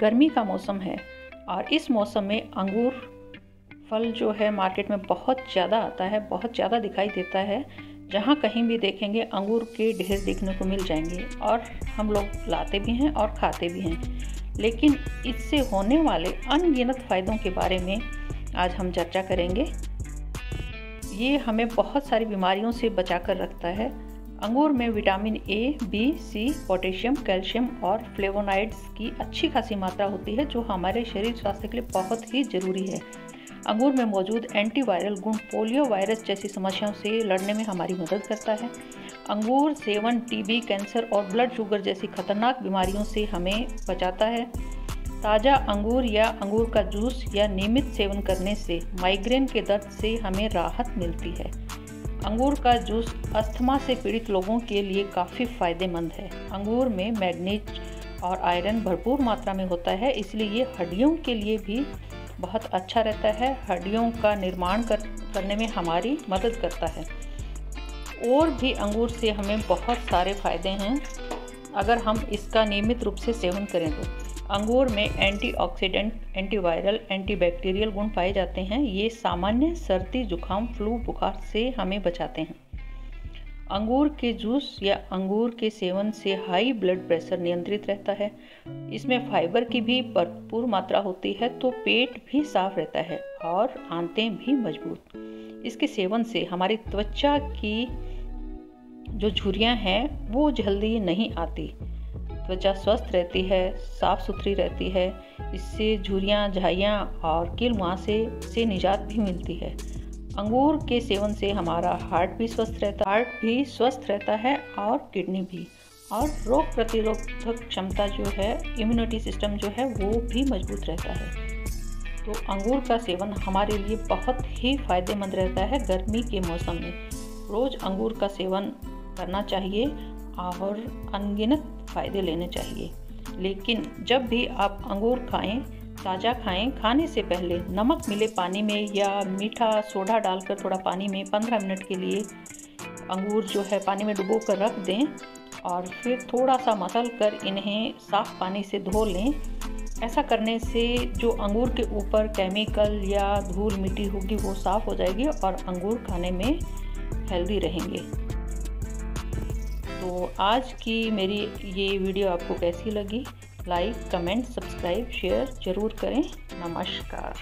गर्मी का मौसम है और इस मौसम में अंगूर फल जो है मार्केट में बहुत ज़्यादा आता है, बहुत ज़्यादा दिखाई देता है। जहाँ कहीं भी देखेंगे अंगूर के ढेर देखने को मिल जाएँगे और हम लोग लाते भी हैं और खाते भी हैं। लेकिन इससे होने वाले अनगिनत फ़ायदों के बारे में आज हम चर्चा करेंगे। ये हमें बहुत सारी बीमारियों से बचा कर रखता है। अंगूर में vitamin A B C potassium, calcium और फ्लेवोनाइड्स की अच्छी खासी मात्रा होती है, जो हमारे शरीर स्वास्थ्य के लिए बहुत ही ज़रूरी है। अंगूर में मौजूद एंटीवायरल गुण पोलियो वायरस जैसी समस्याओं से लड़ने में हमारी मदद करता है। अंगूर सेवन टीबी कैंसर और ब्लड शुगर जैसी खतरनाक बीमारियों से हमें बचाता है। ताज़ा अंगूर या अंगूर का जूस या नियमित सेवन करने से माइग्रेन के दर्द से हमें राहत मिलती है। अंगूर का जूस अस्थमा से पीड़ित लोगों के लिए काफ़ी फ़ायदेमंद है। अंगूर में मैग्नीज और आयरन भरपूर मात्रा में होता है, इसलिए ये हड्डियों के लिए भी बहुत अच्छा रहता है। हड्डियों का निर्माण कर, करने में हमारी मदद करता है। और भी अंगूर से हमें बहुत सारे फ़ायदे हैं। अगर हम इसका नियमित रूप से सेवन करें तो। अंगूर में एंटीऑक्सीडेंट, एंटीवायरल एंटीबैक्टीरियल गुण पाए जाते हैं। ये सामान्य सर्दी जुकाम फ्लू बुखार से हमें बचाते हैं। अंगूर के जूस या अंगूर के सेवन से हाई ब्लड प्रेशर नियंत्रित रहता है। इसमें फाइबर की भी भरपूर मात्रा होती है तो पेट भी साफ़ रहता है और आंतें भी मज़बूत। इसके सेवन से हमारी त्वचा की जो झुरियाँ हैं वो जल्दी नहीं आती। त्वचा स्वस्थ रहती है, साफ़ सुथरी रहती है, इससे झुरियाँ, झाइयाँ और किल मुहासे से निजात भी मिलती है। अंगूर के सेवन से हमारा हार्ट भी स्वस्थ रहता, हार्ट भी स्वस्थ रहता है और किडनी भी। और रोग प्रतिरोधक क्षमता जो है इम्यूनिटी सिस्टम जो है, वो भी मज़बूत रहता है। तो अंगूर का सेवन हमारे लिए बहुत ही फ़ायदेमंद रहता है गर्मी के मौसम में। रोज़ अंगूर का सेवन करना चाहिए और अनगिनत फ़ायदे लेने चाहिए। लेकिन जब भी आप अंगूर खाएँ, ताज़ा खाएँ, खाने से पहले नमक मिले पानी में या मीठा सोडा डालकर थोड़ा पानी में 15 मिनट के लिए अंगूर जो है पानी में डुबो कर रख दें और फिर थोड़ा सा मसल कर इन्हें साफ़ पानी से धो लें। ऐसा करने से जो अंगूर के ऊपर केमिकल या धूल मिट्टी होगी, वो साफ़ हो जाएगी और अंगूर खाने में हेल्दी रहेंगे। तो आज की मेरी ये वीडियो आपको कैसी लगी? लाइक कमेंट सब्सक्राइब शेयर ज़रूर करें। नमस्कार।